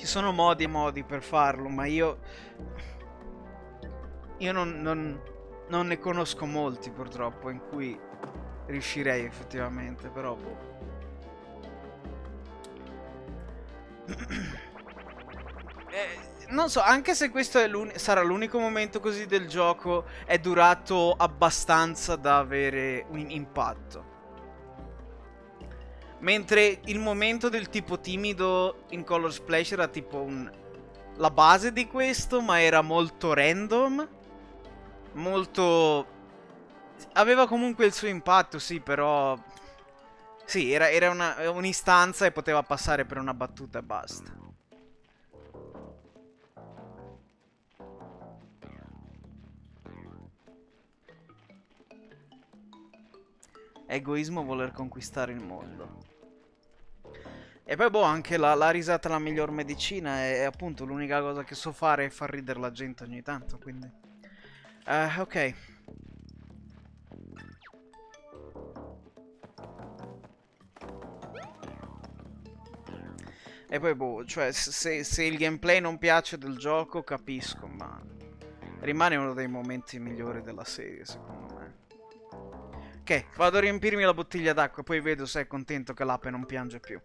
Ci sono modi e modi per farlo, ma io... Io non, non, non ne conosco molti purtroppo in cui riuscirei effettivamente, però boh. Eh, non so, anche se questo sarà l'unico momento così del gioco, è durato abbastanza da avere un impatto. Mentre il momento del tipo timido in Color Splash era tipo un... la base di questo, ma era molto random. Molto... Aveva comunque il suo impatto, sì, però... Sì, era, era un'istanza e poteva passare per una battuta e basta. Egoismo voler conquistare il mondo. E poi boh, anche la, la risata è la miglior medicina e, appunto l'unica cosa che so fare è far ridere la gente ogni tanto, quindi... Uh, ok. E poi boh, cioè se, se il gameplay non piace del gioco capisco, ma rimane uno dei momenti migliori della serie secondo me. Ok, vado a riempirmi la bottiglia d'acqua, poi vedo se è contento che l'ape non piange più.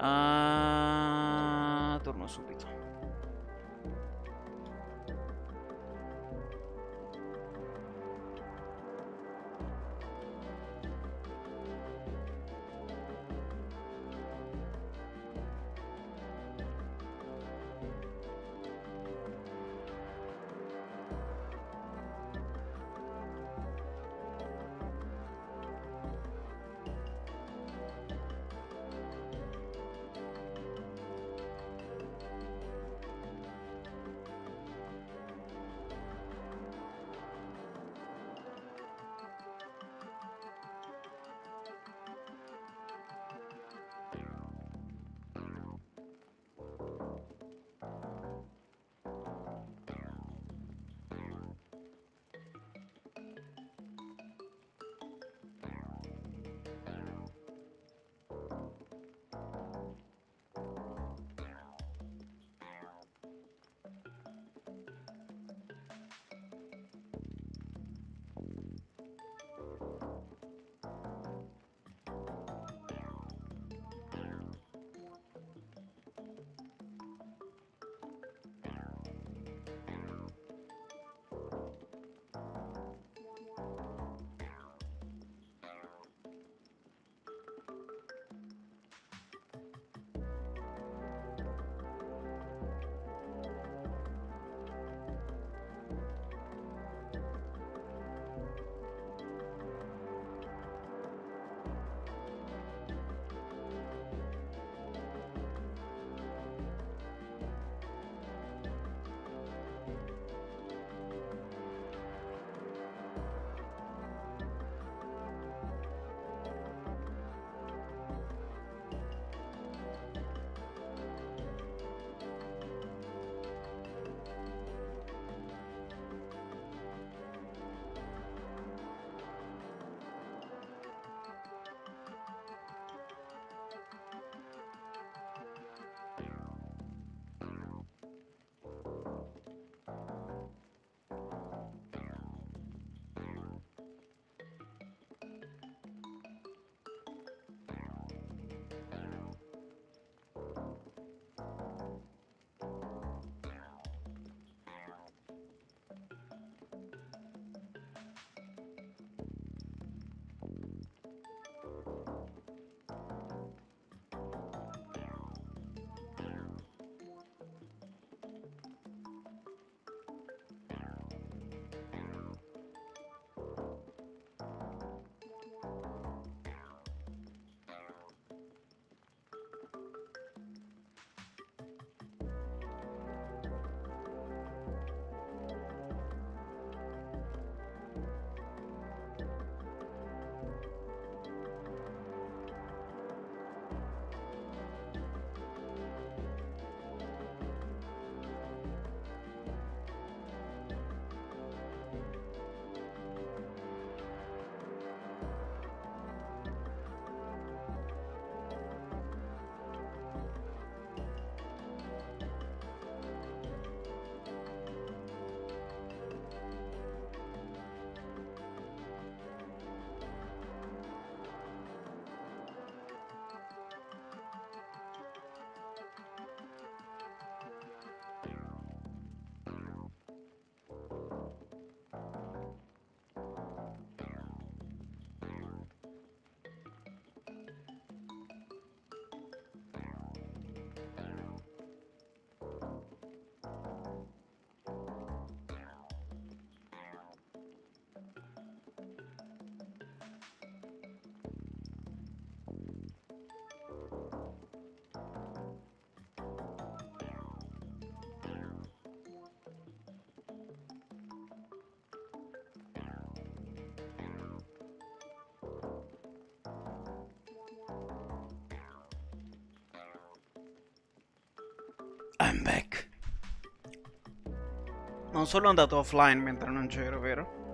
Uh, torno subito. Back. Non sono andato offline mentre non c'ero, vero?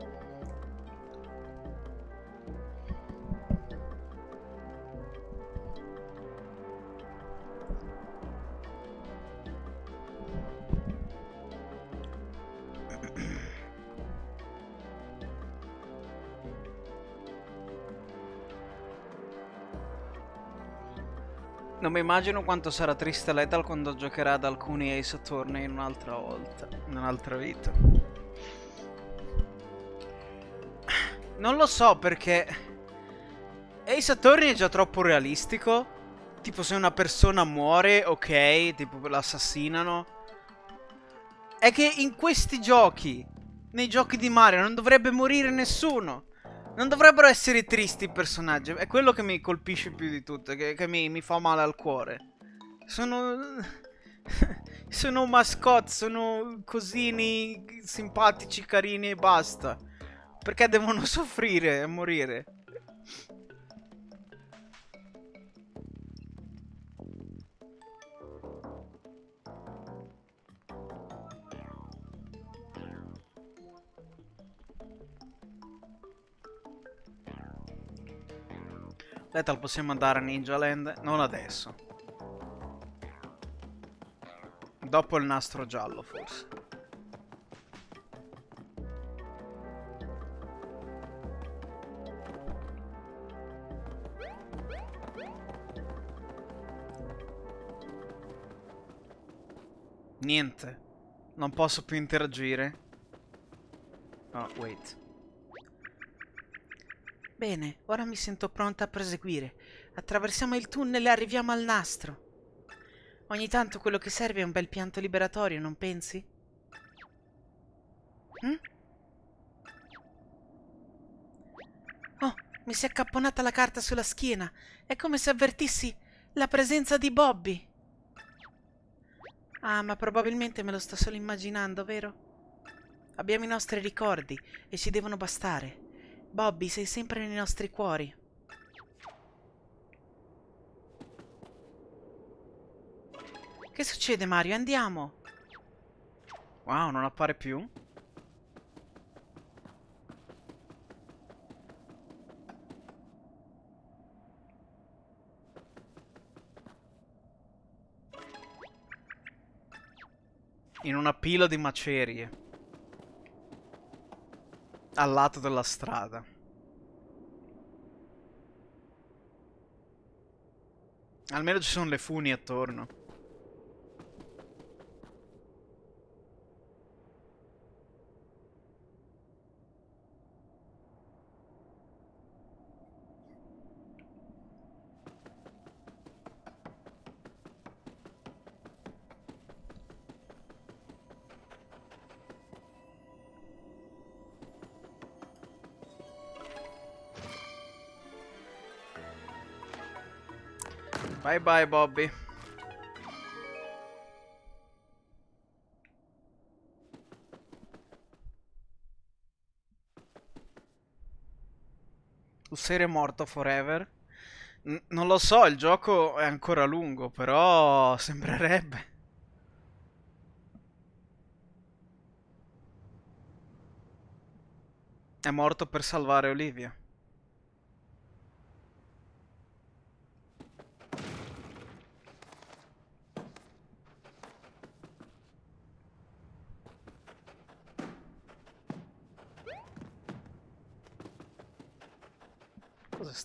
Mi immagino quanto sarà triste Lethal quando giocherà ad alcuni Ace Attorney in un'altra volta, in un'altra vita. Non lo so perché Ace Attorney è già troppo realistico. Tipo se una persona muore, ok, tipo l'assassinano. È che in questi giochi, nei giochi di Mario, non dovrebbe morire nessuno. Non dovrebbero essere tristi i personaggi. È quello che mi colpisce più di tutto. Che, che mi, mi, fa male al cuore. Sono. sono mascotte, sono cosini simpatici, carini e basta. Perché devono soffrire e morire? Lethal possiamo andare a Ninja Land? Non adesso. Dopo il nastro giallo, forse. Niente. Non posso più interagire. Oh, wait. Bene, ora mi sento pronta a proseguire. Attraversiamo il tunnel e arriviamo al nastro. Ogni tanto quello che serve è un bel pianto liberatorio, non pensi? Hm? Oh, mi si è accapponata la carta sulla schiena. È come se avvertissi la presenza di Bobby. Ah, ma probabilmente me lo sto solo immaginando, vero? Abbiamo i nostri ricordi e ci devono bastare. Bobby, sei sempre nei nostri cuori. Che succede, Mario? Andiamo! Wow, non appare più? In una pila di macerie al lato della strada. Almeno ci sono le funi attorno. Bye bye Bobby. Sei morto forever? N non lo so, il gioco è ancora lungo, però sembrerebbe. È morto per salvare Olivia.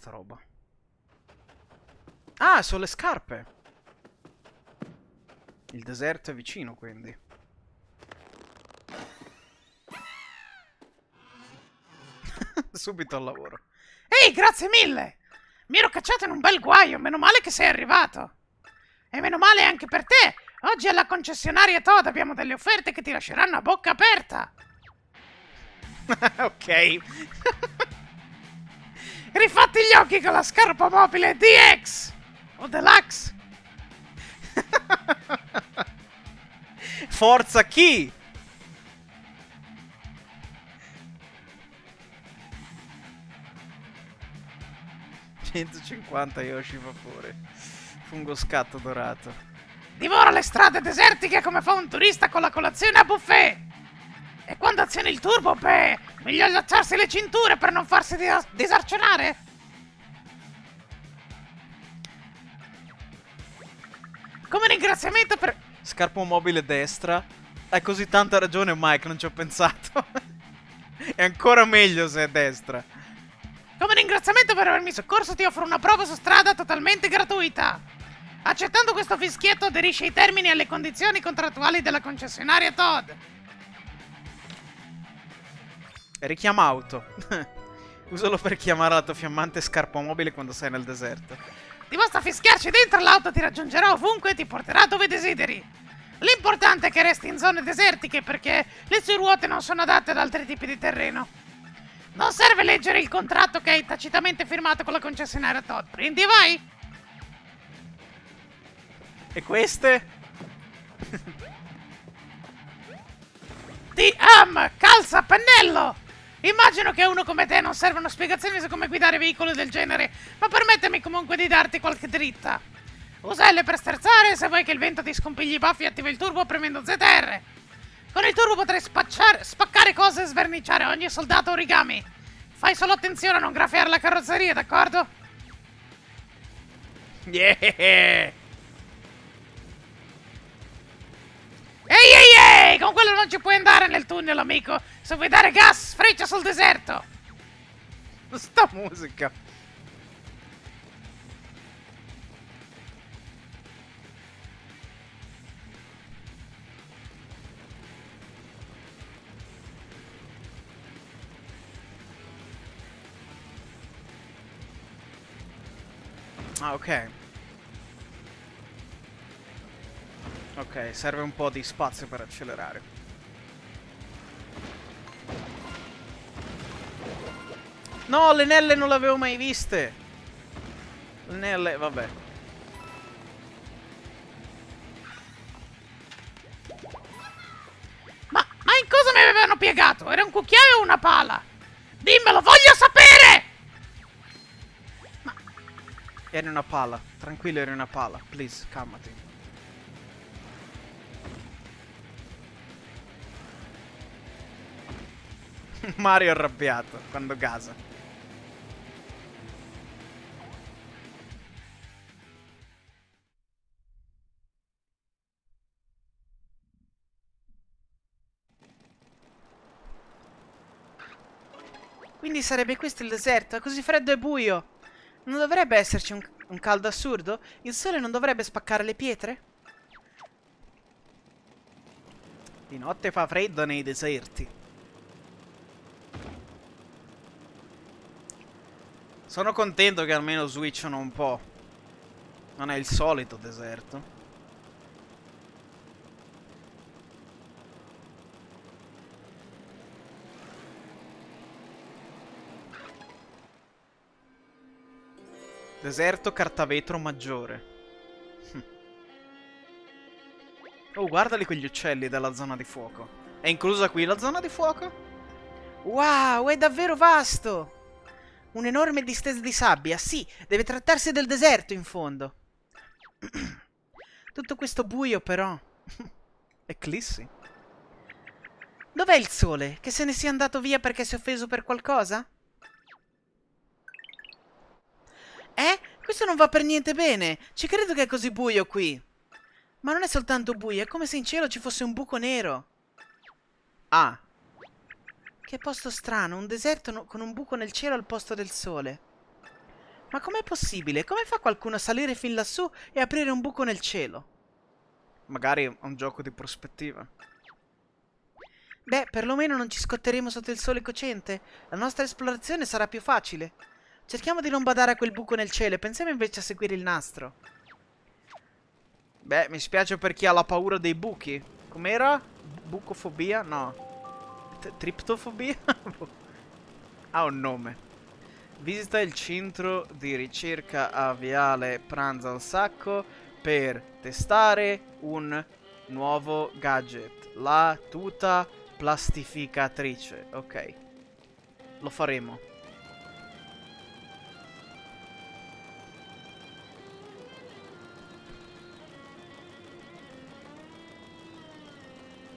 Sta roba? Ah, sono le scarpe! Il deserto è vicino, quindi. Subito al lavoro. Ehi, grazie mille! Mi ero cacciato in un bel guaio, meno male che sei arrivato. E meno male anche per te! Oggi alla concessionaria Todd abbiamo delle offerte che ti lasceranno a bocca aperta! ok. Rifatti gli occhi con la scarpa mobile DX o Deluxe. Forza chi? ...150 Yoshi vapore... ...fungo scatto dorato... Divora le strade desertiche come fa un turista con la colazione a buffet. E quando azioni il turbo, beh, meglio allacciarsi le cinture per non farsi dis- disarcionare. Come ringraziamento per... Scarpo mobile destra. Hai così tanta ragione, Mike, non ci ho pensato. è ancora meglio se è destra. Come ringraziamento per avermi soccorso ti offro una prova su strada totalmente gratuita. Accettando questo fischietto aderisci ai termini e alle condizioni contrattuali della concessionaria Todd. Richiama auto. Usalo per chiamare la tua fiammante scarpa mobile quando sei nel deserto. Ti basta fischiarci dentro, l'auto ti raggiungerà ovunque e ti porterà dove desideri. L'importante è che resti in zone desertiche perché le sue ruote non sono adatte ad altri tipi di terreno. Non serve leggere il contratto che hai tacitamente firmato con la concessionaria Todd. Prendi vai! E queste? Ti am, calza pennello! Immagino che a uno come te non servano spiegazioni su come guidare veicoli del genere, ma permettimi comunque di darti qualche dritta. Usa L per sterzare, se vuoi che il vento ti scompigli i baffi attiva il turbo premendo ZR. Con il turbo potrai spaccare cose e sverniciare ogni soldato origami. Fai solo attenzione a non graffiare la carrozzeria, d'accordo? Yeah! Ehi ehi ehi! Con quello non ci puoi andare nel tunnel, amico! Se vuoi dare gas, freccia sul deserto! Sta musica. Ah, ok. Ok, serve un po' di spazio per accelerare. No, le nelle non le avevo mai viste. Le nelle, vabbè. Ma, ma in cosa mi avevano piegato? Era un cucchiaio o una pala? Dimmelo, voglio sapere! Eri una pala. Tranquillo, eri una pala. Please, calmati. Mario arrabbiato quando gasa. Quindi sarebbe questo il deserto? È così freddo e buio. Non dovrebbe esserci un, un caldo assurdo? Il sole non dovrebbe spaccare le pietre? Di notte fa freddo nei deserti. Sono contento che almeno switchano un po'. Non è il solito deserto. Deserto cartavetro maggiore. Hm. Oh, guardali quegli uccelli della zona di fuoco. È inclusa qui la zona di fuoco? Wow, è davvero vasto! Un'enorme distesa di sabbia. Sì, deve trattarsi del deserto in fondo. Tutto questo buio, però. Eclissi. Dov'è il sole? Che se ne sia andato via perché si è offeso per qualcosa? Eh? Questo non va per niente bene. Ci credo che è così buio qui. Ma non è soltanto buio, è come se in cielo ci fosse un buco nero. Ah. Che posto strano, un deserto no con un buco nel cielo al posto del sole. Ma com'è possibile? Come fa qualcuno a salire fin lassù e aprire un buco nel cielo? Magari è un gioco di prospettiva. Beh, perlomeno non ci scotteremo sotto il sole cocente. La nostra esplorazione sarà più facile. Cerchiamo di non badare a quel buco nel cielo e pensiamo invece a seguire il nastro. Beh, mi spiace per chi ha la paura dei buchi. Com'era? Bucofobia? No. T triptofobia? ha un nome. Visita il centro di ricerca a Viale Pranzo al Sacco per testare un nuovo gadget. La tuta plastificatrice. Ok. Lo faremo.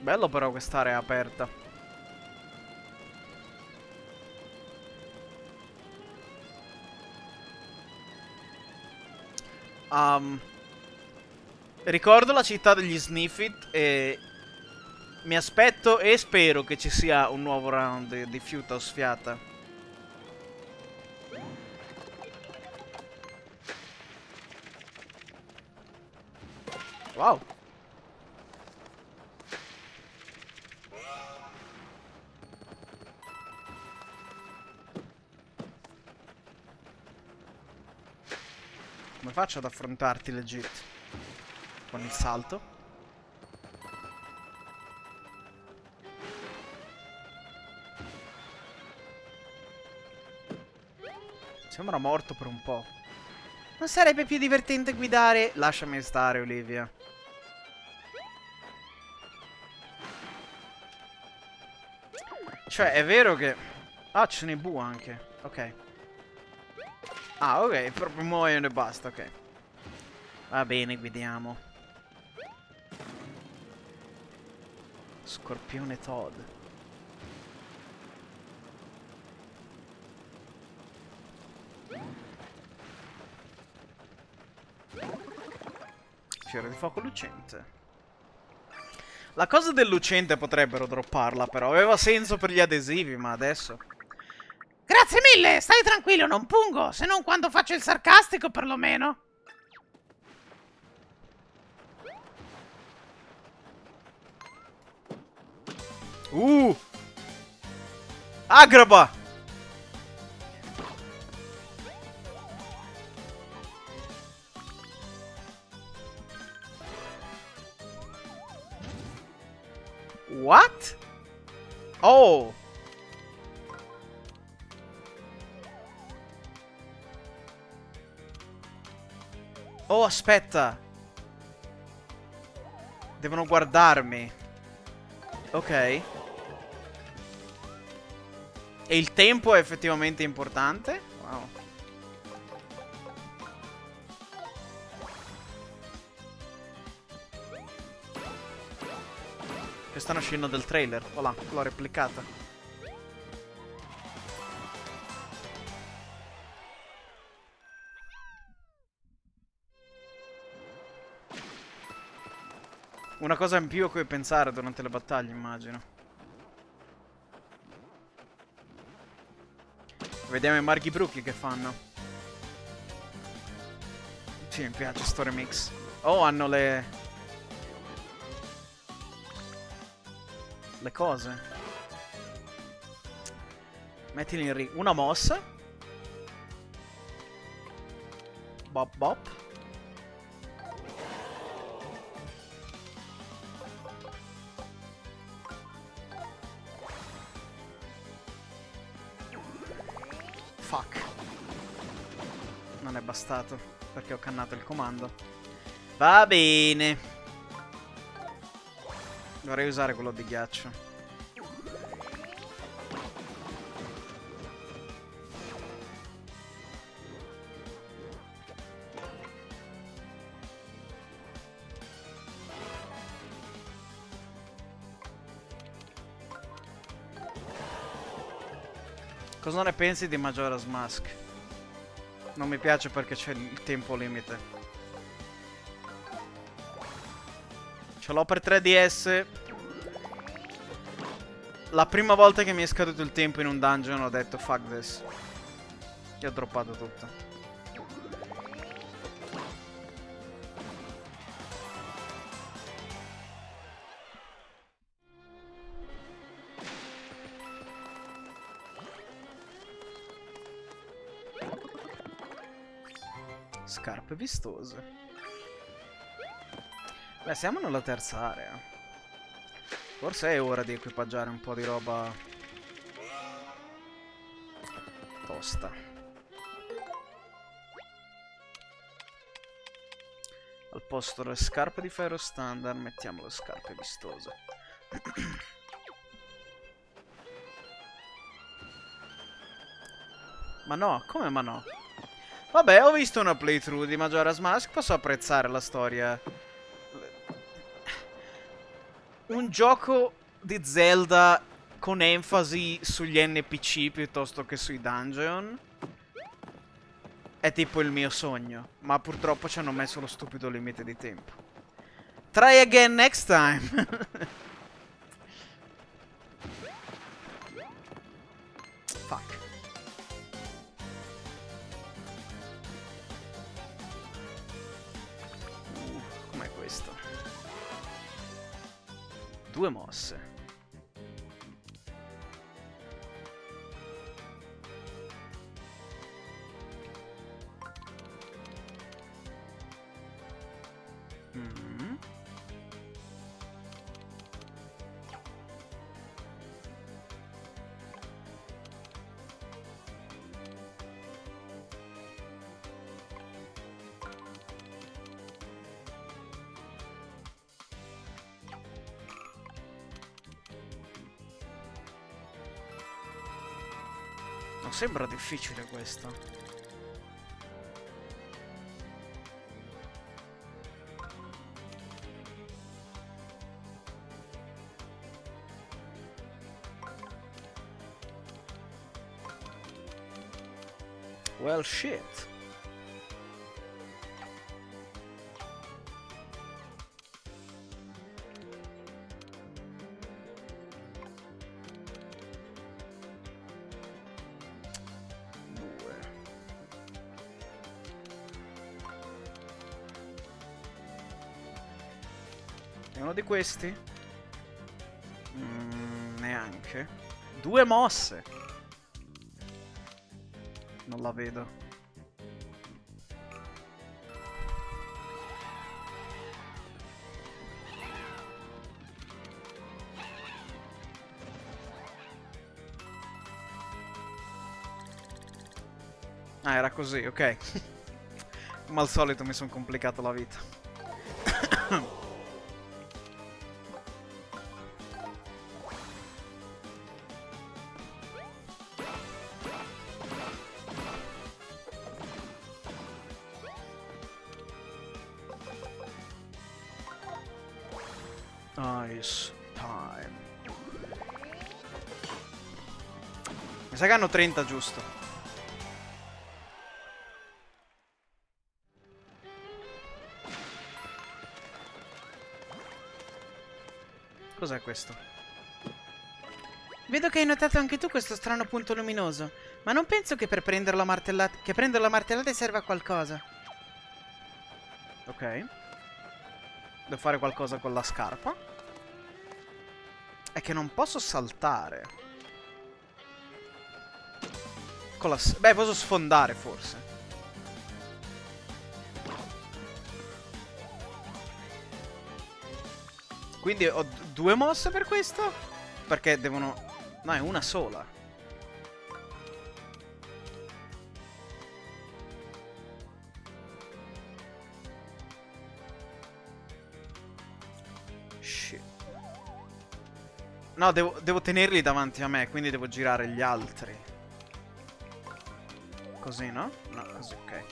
Bello però quest'area aperta. Um, ricordo la città degli Sniffit e mi aspetto e spero che ci sia un nuovo round di fiuta o sfiata. Wow. Faccio ad affrontarti legit? Con il salto? Sembra morto per un po'. Non sarebbe più divertente guidare? Lasciami stare, Olivia. Cioè, è vero che... Ah, ce n'è bu anche. Ok. Ah, ok. Proprio muoiono e basta, ok. Va bene, guidiamo. Scorpione Todd. Fiore di fuoco lucente. La cosa del lucente potrebbero dropparla, però. Aveva senso per gli adesivi, ma adesso... Grazie mille, stai tranquillo, non pungo, se non quando faccio il sarcastico perlomeno. Uh! Agraba! Aspetta! Devono guardarmi. Ok. E il tempo è effettivamente importante? Wow. Questa è una scena del trailer. Voilà, l'ho replicata. Una cosa in più a cui pensare durante le battaglie, immagino. Vediamo i Marchi Brucchi che fanno. Sì, mi piace sto remix. Oh, hanno le... Le cose. Mettili in ring. Una mossa. Bop bop. Bastato, perché ho cannato il comando. Va bene. Dovrei usare quello di ghiaccio. Cosa ne pensi di Majora's Mask? Non mi piace perché c'è il tempo limite. Ce l'ho per 3DS. La prima volta che mi è scaduto il tempo in un dungeon ho detto fuck this. E ho droppato tutto. Scarpe vistose. Beh, siamo nella terza area. Forse è ora di equipaggiare un po' di roba tosta. Al posto delle scarpe di ferro standard mettiamo le scarpe vistose. ma no, come ma no? Vabbè, ho visto una playthrough di Majora's Mask, posso apprezzare la storia un gioco di Zelda con enfasi sugli NPC piuttosto che sui dungeon è tipo il mio sogno, ma purtroppo ci hanno messo lo stupido limite di tempo. Try again next time. Due mosse. Non sembra difficile questo. Well, shit. È uno di questi? Mm, neanche. Due mosse. Non la vedo. Ah, era così, ok. Come al solito mi sono complicato la vita. Ice time. Mi sa che hanno 30 giusto. Cos'è questo? Vedo che hai notato anche tu questo strano punto luminoso, ma non penso che per prendere la martellata, che prendere la martellata serva a qualcosa. Ok. Devo fare qualcosa con la scarpa. Che non posso saltare. Con la Beh, posso sfondare forse. Quindi ho due mosse per questo? Perché devono... No, è una sola. Shit. No, devo, devo tenerli davanti a me, quindi devo girare gli altri. Così, no? No, così, ok.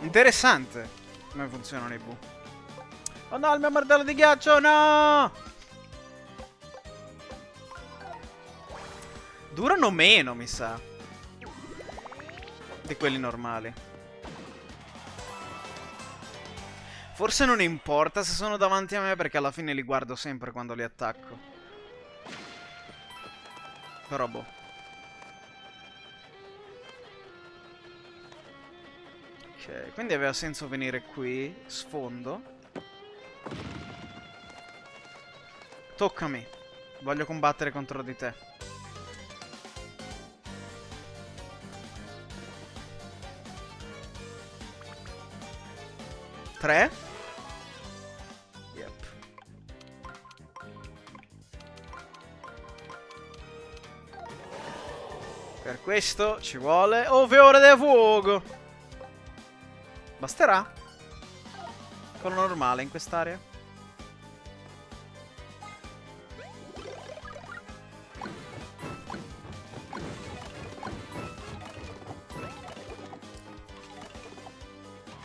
Interessante come funzionano i bu. Oh no, il mio martello di ghiaccio, no! Durano meno, mi sa. Di quelli normali. Forse non importa se sono davanti a me perché alla fine li guardo sempre quando li attacco. Però boh. Ok, quindi aveva senso venire qui, sfondo. Toccami. Voglio combattere contro di te. Tre? Questo ci vuole un fiore del fuoco. Basterà? Quello normale in quest'area?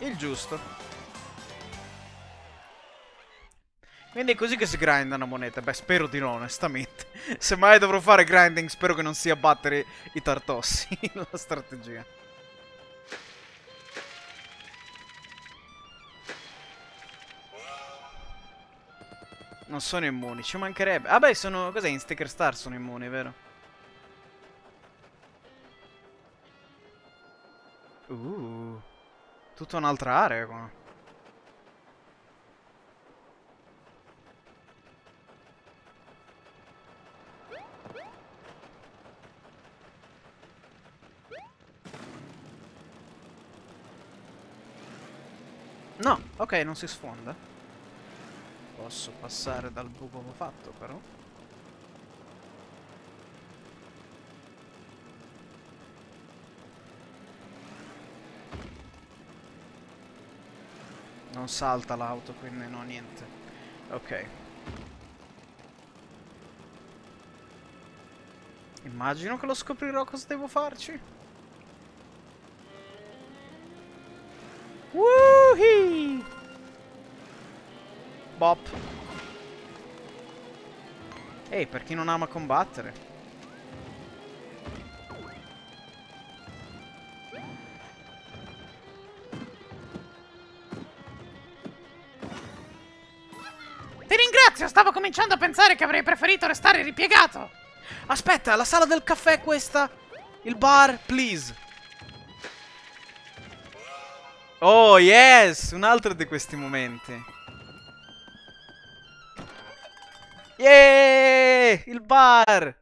Il giusto. Quindi è così che si grindano monete? Beh, spero di no, onestamente. Se mai dovrò fare grinding, spero che non sia battere i tartossi la strategia. Non sono immuni, ci mancherebbe. Ah beh, sono... Cos'è? In Sticker Star sono immuni, vero? Uh, tutta un'altra area qua. No, ok, non si sfonda. Posso passare dal buco che ho fatto, però. Non salta l'auto, quindi no, niente. Ok. Immagino che lo scoprirò cosa devo farci. Woohee! Bop. Ehi, per chi non ama combattere. Ti ringrazio, stavo cominciando a pensare che avrei preferito restare ripiegato. Aspetta, la sala del caffè è questa? Il bar, please. Oh, yes! Un altro di questi momenti. Yeah! Il bar!